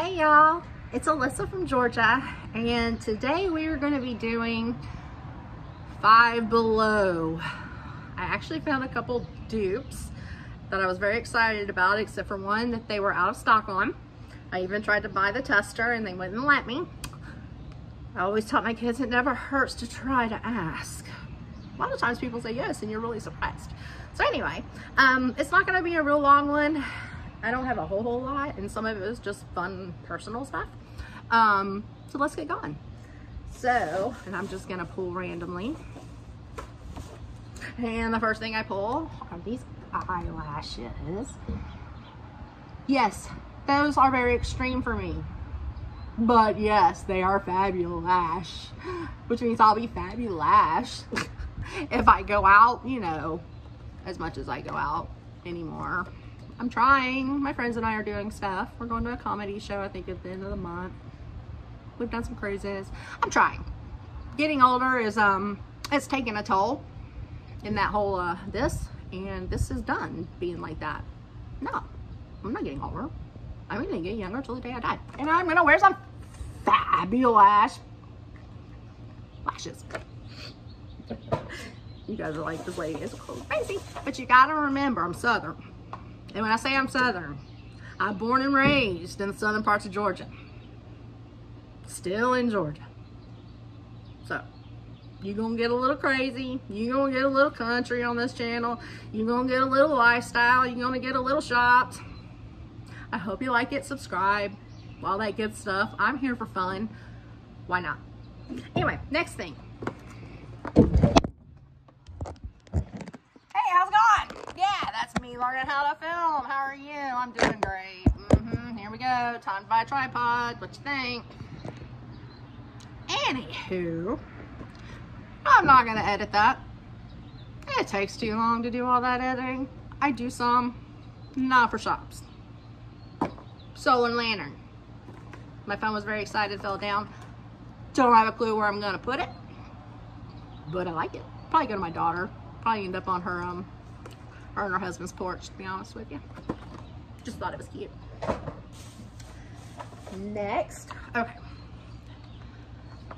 Hey y'all, it's Alyssa from Georgia and today we are going to be doing Five Below. I actually found a couple dupes that I was very excited about except for one that they were out of stock on. I even tried to buy the tester and they wouldn't let me. I always taught my kids it never hurts to try to ask. A lot of times people say yes and you're really surprised. So anyway, um, it's not going to be a real long one. I don't have a whole whole lot and some of it is just fun personal stuff. Um, so let's get going. So, and I'm just gonna pull randomly. And the first thing I pull are these eyelashes. Yes, those are very extreme for me. But yes, they are fabulous. Which means I'll be fabulous if I go out, you know, as much as I go out anymore. I'm trying. My friends and I are doing stuff. We're going to a comedy show, I think, at the end of the month. We've done some cruises. I'm trying. Getting older is, um, it's taking a toll in that whole, uh, this. And this is done being like that. No, I'm not getting older. I'm to get younger till the day I die. And I'm to wear some fabulous lashes. you guys are like, this lady is crazy. But you got to remember, I'm Southern. And when I say I'm Southern, I'm born and raised in the southern parts of Georgia. Still in Georgia. So, you're going to get a little crazy. You're going to get a little country on this channel. You're going to get a little lifestyle. You're going to get a little shopped. I hope you like it. Subscribe. All that good stuff. I'm here for fun. Why not? Anyway, next thing. Hey, how's it going? Yeah, that's me learning how to film. How are you? I'm doing great. Mm -hmm. Here we go. Time to buy a tripod. What you think? Anywho, I'm not going to edit that. It takes too long to do all that editing. I do some, not for shops. Solar lantern. My phone was very excited, fell down. Don't have a clue where I'm going to put it, but I like it. Probably go to my daughter. Probably end up on her um her and her husband's porch, to be honest with you. Just thought it was cute. Next, okay.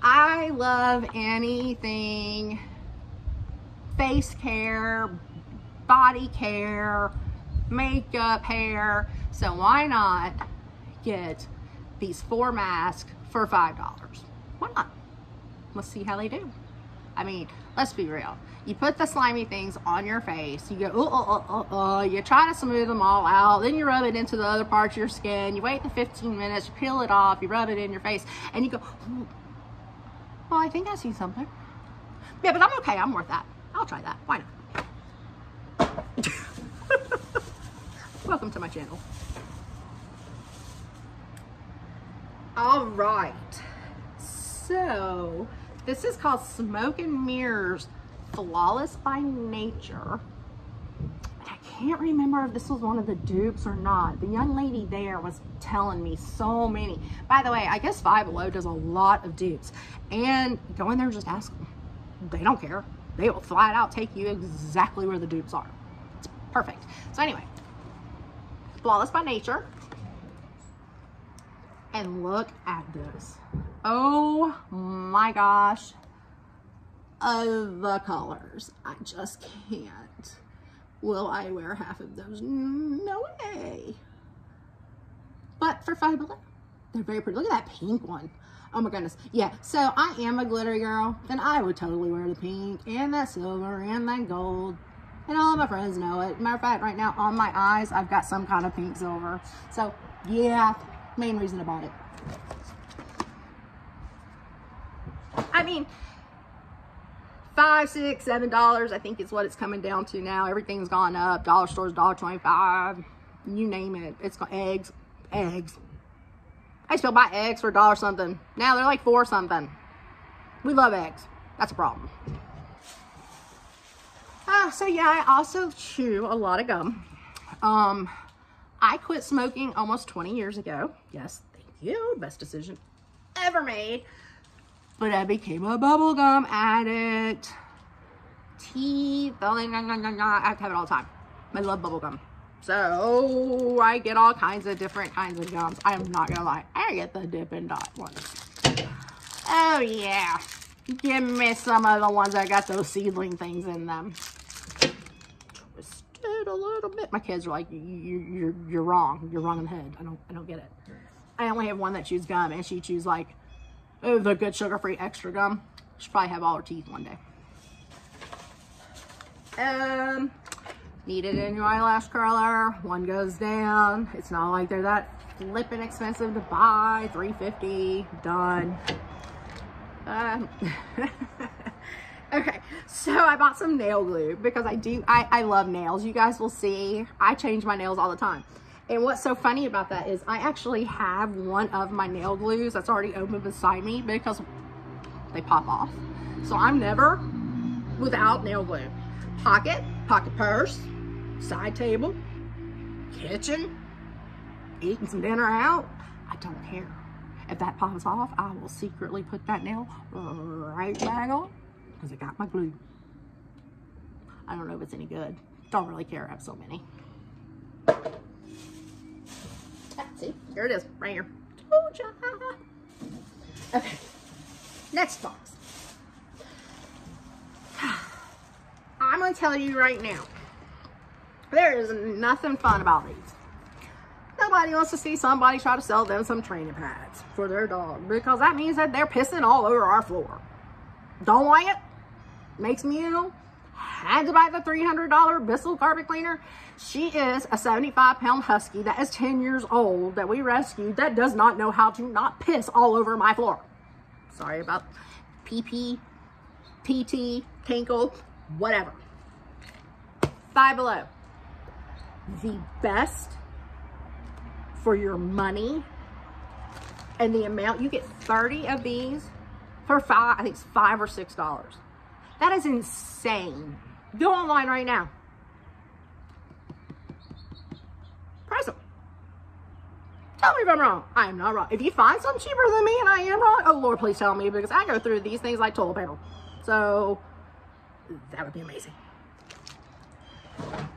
I love anything face care, body care, makeup, hair. So why not get these four masks for $5? Why not? Let's see how they do. I mean, let's be real. You put the slimy things on your face. You go, oh, oh, oh, oh, You try to smooth them all out. Then you rub it into the other parts of your skin. You wait the 15 minutes. You peel it off. You rub it in your face. And you go, oh, well, I think I see something. Yeah, but I'm okay. I'm worth that. I'll try that. Why not? Welcome to my channel. All right. So, this is called Smoke and Mirrors Flawless by Nature. I can't remember if this was one of the dupes or not. The young lady there was telling me so many. By the way, I guess Five Below does a lot of dupes. And go in there and just ask them. They don't care. They will flat out take you exactly where the dupes are. It's perfect. So anyway, Flawless by Nature. And look at this. Oh my gosh. Of the colors. I just can't. Will I wear half of those? No way. But for five below, they're very pretty. Look at that pink one. Oh my goodness. Yeah, so I am a glitter girl. Then I would totally wear the pink and that silver and that gold. And all my friends know it. Matter of fact, right now on my eyes, I've got some kind of pink silver. So yeah, main reason about it. I mean, five, six, seven dollars, I think is what it's coming down to now. Everything's gone up. Dollar stores, dollar twenty-five. You name it. It's got eggs, eggs. I still buy eggs for a dollar something. Now they're like four something. We love eggs. That's a problem. Uh, so yeah, I also chew a lot of gum. Um, I quit smoking almost 20 years ago. Yes, thank you. Best decision ever made but I became a bubblegum addict. Teeth, I have to have it all the time. I love bubblegum. So I get all kinds of different kinds of gums. I am not gonna lie. I get the Dippin' Dot ones. Oh yeah. Give me some of the ones that got those seedling things in them. A little bit. My kids are like, you, you're you're wrong. You're wrong in the head. I don't I don't get it. I only have one that chews gum, and she chews like oh, the good sugar-free extra gum. She'll probably have all her teeth one day. Um, needed a new eyelash curler. One goes down. It's not like they're that flipping expensive to buy. 350 done. Um, okay, so I bought some nail glue because I do, I, I love nails. You guys will see, I change my nails all the time. And what's so funny about that is I actually have one of my nail glues that's already open beside me because they pop off. So I'm never without nail glue. Pocket, pocket purse, side table, kitchen, eating some dinner out. I don't care. If that pops off, I will secretly put that nail right back on because I got my glue. I don't know if it's any good. Don't really care. I have so many. See, here it is, right here. Told ya. Okay, next box. I'm gonna tell you right now, there is nothing fun about these. Nobody wants to see somebody try to sell them some training pads for their dog because that means that they're pissing all over our floor. Don't like it. Makes me ill. Had to buy the $300 Bissell carpet cleaner. She is a 75 pound husky that is 10 years old that we rescued that does not know how to not piss all over my floor. Sorry about PP, PT, Tinkle, whatever. Five below. The best for your money and the amount you get 30 of these for five i think it's five or six dollars that is insane. Go online right now. Price them tell me if i'm wrong. I am not wrong. If you find some cheaper than me and i am wrong oh lord please tell me because i go through these things like toilet paper. So that would be amazing.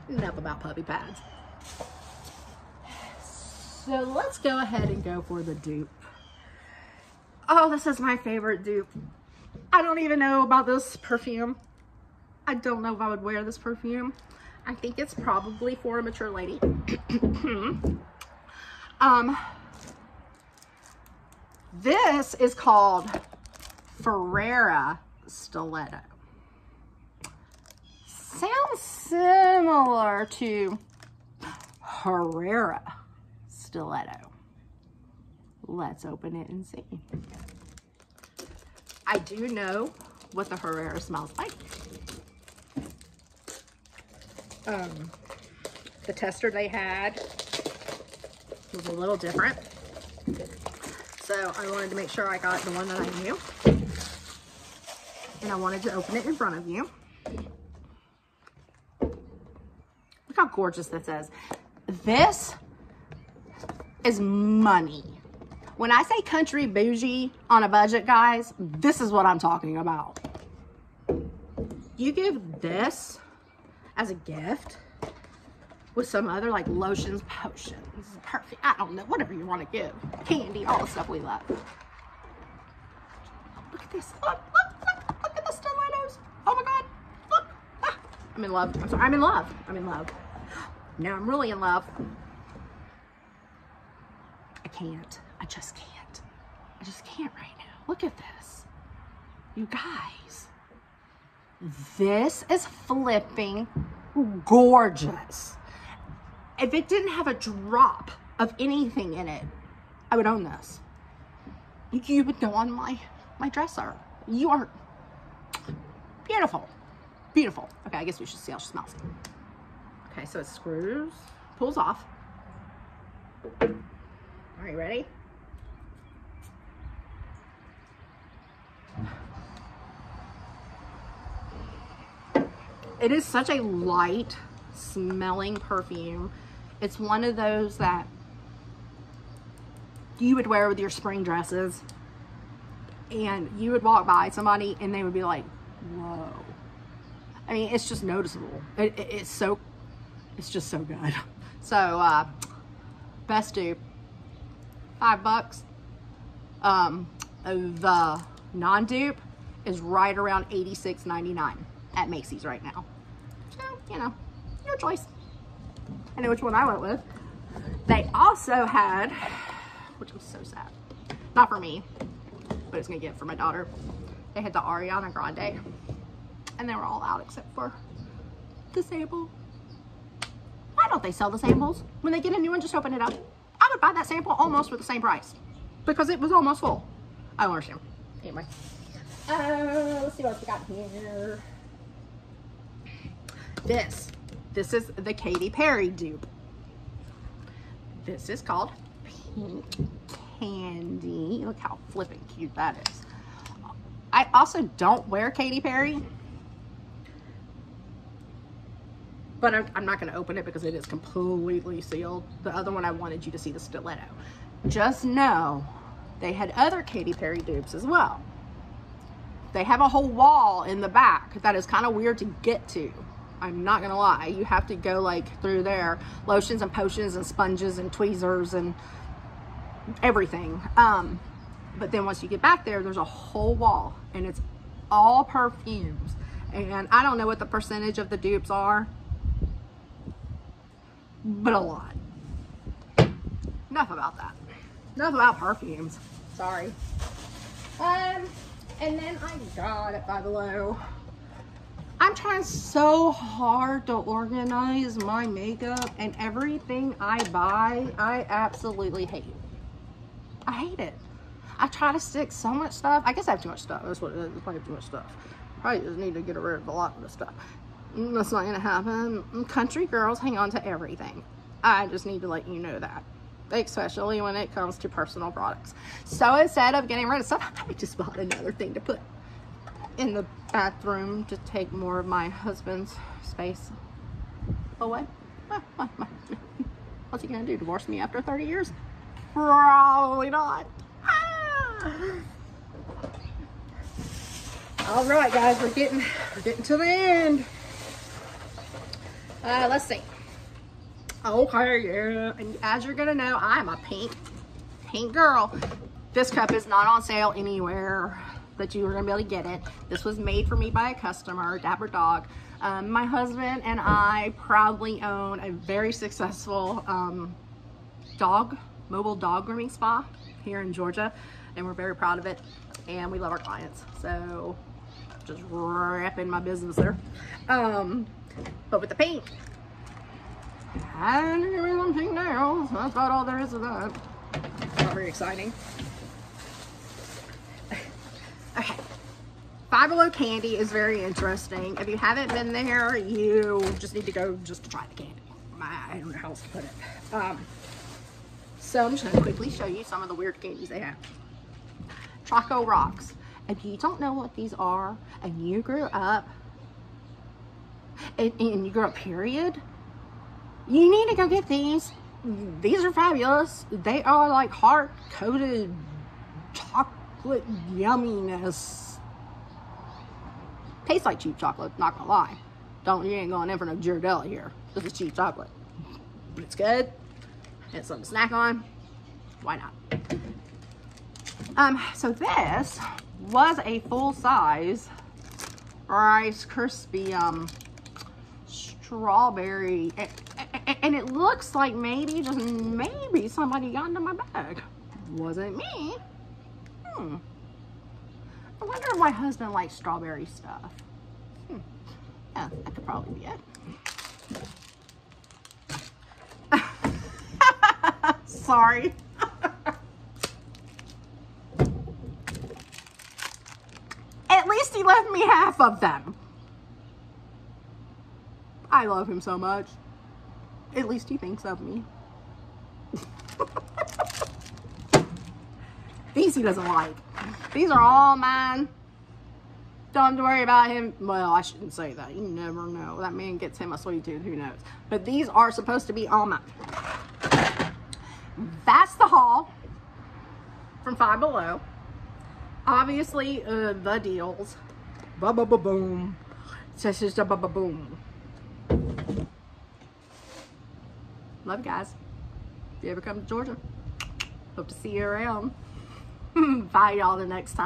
Enough about puppy pads. So let's go ahead and go for the dupe. Oh, this is my favorite dupe. I don't even know about this perfume. I don't know if I would wear this perfume. I think it's probably for a mature lady. um, this is called Ferrera Stiletto. Sounds similar to Herrera stiletto. Let's open it and see. I do know what the Herrera smells like. Um, the tester they had was a little different. So I wanted to make sure I got the one that I knew. And I wanted to open it in front of you. Look how gorgeous this is. This is money. When I say country bougie on a budget, guys, this is what I'm talking about. You give this as a gift with some other like lotions, potions, perfect. I don't know, whatever you want to give. Candy, all the stuff we love. Look at this. Look, look, look, look at the stilettos. Oh my God. Look. Ah, I'm in love. I'm sorry. I'm in love. I'm in love. Now I'm really in love I can't. I just can't. I just can't right now. Look at this. You guys. This is flipping gorgeous. If it didn't have a drop of anything in it, I would own this. You would go on my, my dresser. You are beautiful. Beautiful. Okay, I guess we should see how she smells. Okay, so it screws, pulls off. Are you ready? It is such a light smelling perfume. It's one of those that you would wear with your spring dresses and you would walk by somebody and they would be like, whoa. I mean, it's just noticeable. It, it, it's so, it's just so good. So, uh, best dupe, five bucks. Um, the non-dupe is right around $86.99 at Macy's right now. You know, your choice. I know which one I went with. They also had, which was so sad, not for me, but it's gonna get for my daughter. They had the Ariana Grande, and they were all out except for the sample. Why don't they sell the samples? When they get a new one, just open it up. I would buy that sample almost for the same price because it was almost full. I don't understand. Anyway, uh, let's see what we got here. This, this is the Katy Perry dupe. This is called Pink Candy. Look how flipping cute that is. I also don't wear Katy Perry. But I'm, I'm not going to open it because it is completely sealed. The other one I wanted you to see the stiletto. Just know they had other Katy Perry dupes as well. They have a whole wall in the back that is kind of weird to get to. I'm not gonna lie. You have to go like through there. Lotions and potions and sponges and tweezers and everything. Um, but then once you get back there, there's a whole wall and it's all perfumes. And I don't know what the percentage of the dupes are, but a lot. Enough about that. Enough about perfumes. Sorry. Um, and then I got it by the Below. I'm trying so hard to organize my makeup and everything I buy, I absolutely hate. I hate it. I try to stick so much stuff. I guess I have too much stuff. That's what it is. I probably have too much stuff. Probably just need to get rid of a lot of the stuff. Mm, That's not gonna happen. Country girls hang on to everything. I just need to let you know that. Especially when it comes to personal products. So instead of getting rid of stuff, I just bought another thing to put in the bathroom to take more of my husband's space away. What's he gonna do? Divorce me after 30 years? Probably not. Ah. All right, guys, we're getting we're getting to the end. Uh, let's see. Okay, yeah. And as you're gonna know, I'm a pink, pink girl. This cup is not on sale anywhere that you were gonna be able to get it. This was made for me by a customer, Dapper Dog. Um, my husband and I proudly own a very successful um, dog, mobile dog grooming spa here in Georgia, and we're very proud of it, and we love our clients. So just wrapping my business there. Um, but with the and give me some pink nails. That's about all there is of that. Not very exciting. Okay. Below Candy is very interesting. If you haven't been there, you just need to go just to try the candy. I don't know how else to put it. Um, so I'm just to quickly show you some of the weird candies they have. Choco Rocks. If you don't know what these are, and you grew up, and, and you grew up period, you need to go get these. These are fabulous. They are like heart-coated chocolate yumminess. Tastes like cheap chocolate, not gonna lie. Don't, you ain't going in for no Ghirardelli here. This is cheap chocolate. But it's good. It's something to snack on. Why not? Um, so this was a full-size Rice Krispie, um, strawberry. a- a- And it looks like maybe, just maybe somebody got into my bag. Wasn't me. Hmm. I wonder if my husband likes strawberry stuff. Hmm. Yeah, that could probably be it. Sorry. At least he left me half of them. I love him so much. At least he thinks of me. These he doesn't like. These are all mine. Don't have to worry about him. Well, I shouldn't say that. You never know. That man gets him a sweet tooth. Who knows? But these are supposed to be all mine. That's the haul from Five Below. Obviously, uh, the deals. Ba ba ba boom. This is the ba ba boom. Love you guys. If you ever come to Georgia, hope to see you around. Bye, y'all, the next time.